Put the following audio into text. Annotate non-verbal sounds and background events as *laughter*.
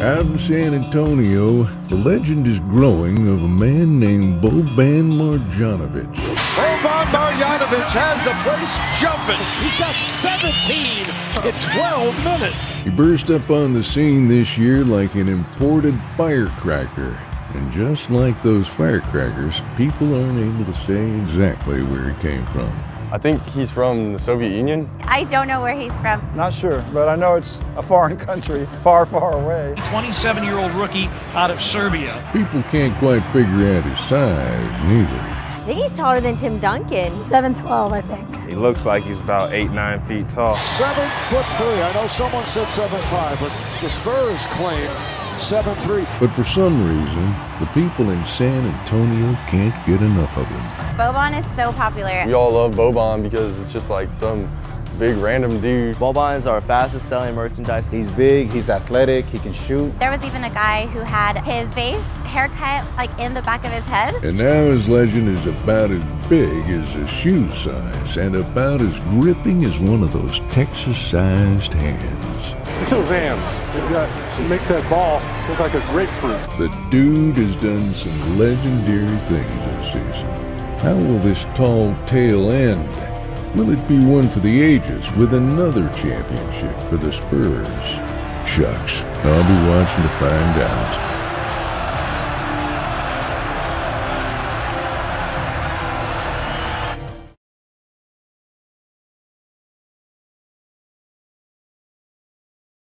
Out in San Antonio, the legend is growing of a man named Boban Marjanovic. Boban Marjanovic has the place jumping. He's got 17 in 12 minutes. He burst up on the scene this year like an imported firecracker. And just like those firecrackers, people aren't able to say exactly where he came from. I think he's from the Soviet Union. I don't know where he's from. Not sure, but I know it's a foreign *laughs* country, far, far away. 27 year old rookie out of Serbia. People can't quite figure out his size, neither. I think he's taller than Tim Duncan. 7'12, I think. He looks like he's about eight, nine feet tall. Seven foot three. I know someone said seven five, but the Spurs claim seven three. But for some reason, the people in San Antonio can't get enough of him. Boban is so popular. We all love Boban because it's just like some big random dude. Boban is our fastest selling merchandise. He's big, he's athletic, he can shoot. There was even a guy who had his face haircut like in the back of his head. And now his legend is about as big as his shoe size and about as gripping as one of those Texas-sized hands. Those hands. He's got, makes that ball look like a grapefruit. The dude has done some legendary things this season. How will this tall tale end? Will it be one for the ages with another championship for the Spurs? Shucks, I'll be watching to find out.